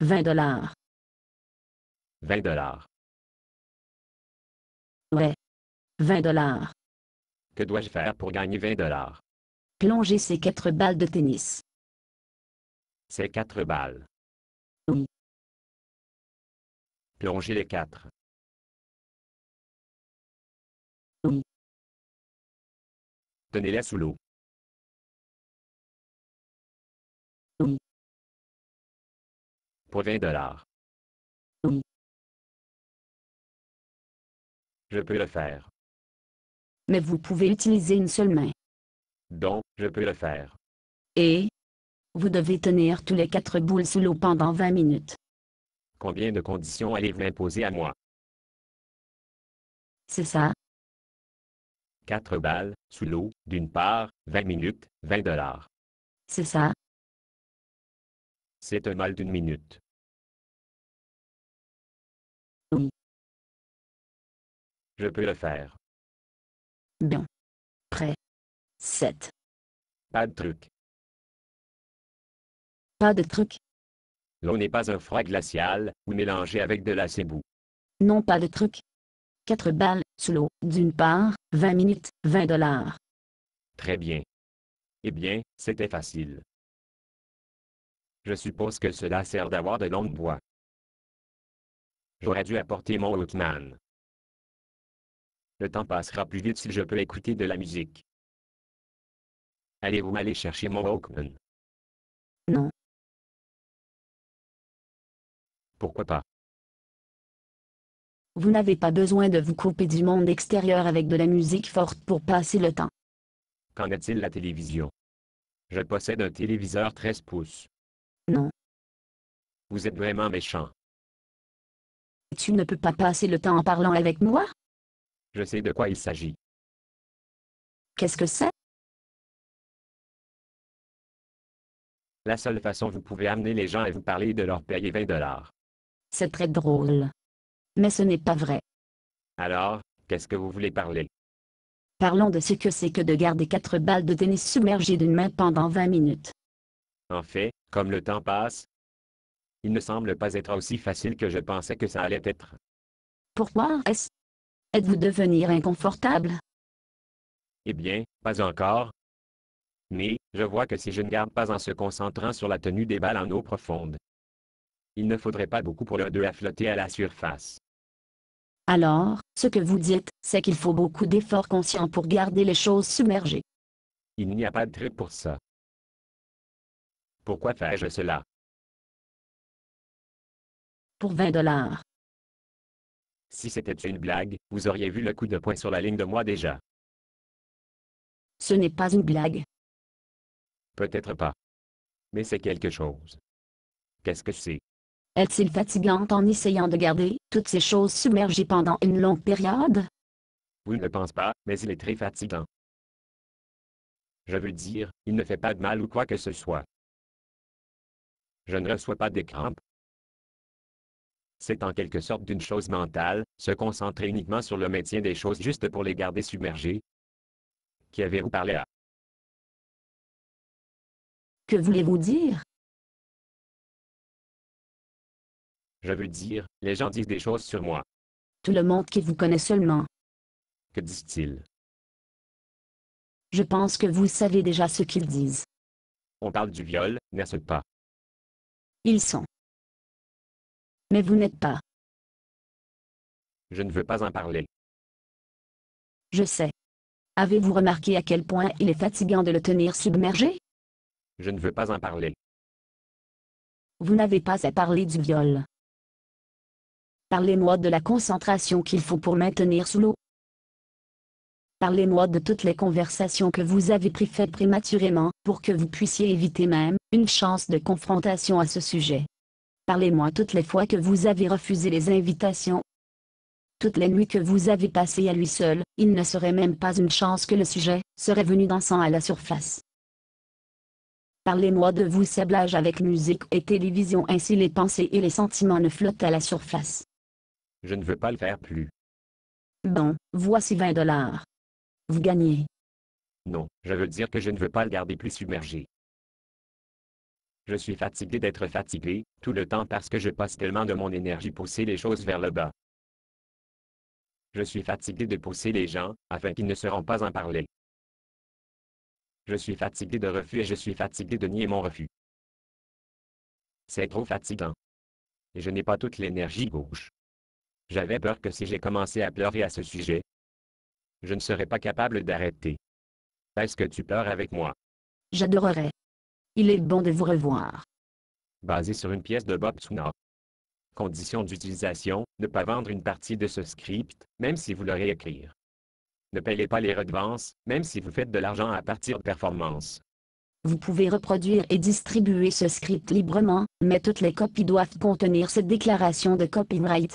20 dollars. 20 dollars. Ouais. 20 dollars. Que dois-je faire pour gagner 20 dollars? Plonger ces quatre balles de tennis. C'est quatre balles. Oui. Plonger les quatre. Oui. Tenez-les sous l'eau. Oui. Pour 20 dollars. Oui. Je peux le faire. Mais vous pouvez utiliser une seule main. Donc, je peux le faire. Et vous devez tenir tous les quatre boules sous l'eau pendant 20 minutes. Combien de conditions allez-vous imposer à moi? C'est ça? Quatre balles, sous l'eau, d'une part, 20 minutes, 20 dollars. C'est ça? C'est un mal d'une minute. Je peux le faire. Bien. Prêt. 7. Pas de truc. Pas de truc. L'eau n'est pas un froid glacial, ou mélangé avec de la cébou. Non pas de truc. 4 balles, sous l'eau, d'une part, 20 minutes, 20 dollars. Très bien. Eh bien, c'était facile. Je suppose que cela sert d'avoir de longues bois. J'aurais dû apporter mon Walkman. Le temps passera plus vite si je peux écouter de la musique. Allez-vous aller chercher mon Walkman? Non. Pourquoi pas? Vous n'avez pas besoin de vous couper du monde extérieur avec de la musique forte pour passer le temps. Qu'en est-il de la télévision? Je possède un téléviseur 13 pouces. Non. Vous êtes vraiment méchant. Tu ne peux pas passer le temps en parlant avec moi? Je sais de quoi il s'agit. Qu'est-ce que c'est? La seule façon vous pouvez amener les gens à vous parler de leur payer 20 dollars. C'est très drôle. Mais ce n'est pas vrai. Alors, qu'est-ce que vous voulez parler? Parlons de ce que c'est que de garder quatre balles de tennis submergées d'une main pendant 20 minutes. En fait, comme le temps passe, il ne semble pas être aussi facile que je pensais que ça allait être. Pourquoi est-ce? Êtes-vous devenir inconfortable? Eh bien, pas encore. Mais, je vois que si je ne garde pas en se concentrant sur la tenue des balles en eau profonde, il ne faudrait pas beaucoup pour le deux à flotter à la surface. Alors, ce que vous dites, c'est qu'il faut beaucoup d'efforts conscients pour garder les choses submergées. Il n'y a pas de truc pour ça. Pourquoi fais-je cela? Pour 20 dollars. Si c'était une blague, vous auriez vu le coup de poing sur la ligne de moi déjà. Ce n'est pas une blague. Peut-être pas. Mais c'est quelque chose. Qu'est-ce que c'est? Est-il fatigant en essayant de garder toutes ces choses submergées pendant une longue période? Vous ne le pensez pas, mais il est très fatigant. Je veux dire, il ne fait pas de mal ou quoi que ce soit. Je ne reçois pas des crampes. C'est en quelque sorte d'une chose mentale, se concentrer uniquement sur le maintien des choses juste pour les garder submergées. Qui avez-vous parlé à? Que voulez-vous dire? Je veux dire, les gens disent des choses sur moi. Tout le monde qui vous connaît seulement. Que disent-ils? Je pense que vous savez déjà ce qu'ils disent. On parle du viol, n'est-ce pas? Ils sont. Mais vous n'êtes pas. Je ne veux pas en parler. Je sais. Avez-vous remarqué à quel point il est fatigant de le tenir submergé? Je ne veux pas en parler. Vous n'avez pas à parler du viol. Parlez-moi de la concentration qu'il faut pour maintenir sous l'eau. Parlez-moi de toutes les conversations que vous avez pris faites prématurément, pour que vous puissiez éviter même une chance de confrontation à ce sujet. Parlez-moi toutes les fois que vous avez refusé les invitations. Toutes les nuits que vous avez passées à lui seul, il ne serait même pas une chance que le sujet serait venu dansant à la surface. Parlez-moi de vos sablages avec musique et télévision ainsi les pensées et les sentiments ne flottent à la surface. Je ne veux pas le faire plus. Bon, voici 20 dollars. Vous gagnez. Non, je veux dire que je ne veux pas le garder plus submergé. Je suis fatigué d'être fatigué, tout le temps parce que je passe tellement de mon énergie pousser les choses vers le bas. Je suis fatigué de pousser les gens, afin qu'ils ne seront pas en parler. Je suis fatigué de refus et je suis fatigué de nier mon refus. C'est trop fatigant. Je n'ai pas toute l'énergie gauche. J'avais peur que si j'ai commencé à pleurer à ce sujet, je ne serais pas capable d'arrêter. Est-ce que tu pleures avec moi? J'adorerais. Il est bon de vous revoir. Basé sur une pièce de Bob Tsuna. Condition d'utilisation, ne pas vendre une partie de ce script, même si vous le réécrire. Ne payez pas les redevances, même si vous faites de l'argent à partir de performances. Vous pouvez reproduire et distribuer ce script librement, mais toutes les copies doivent contenir cette déclaration de copyright.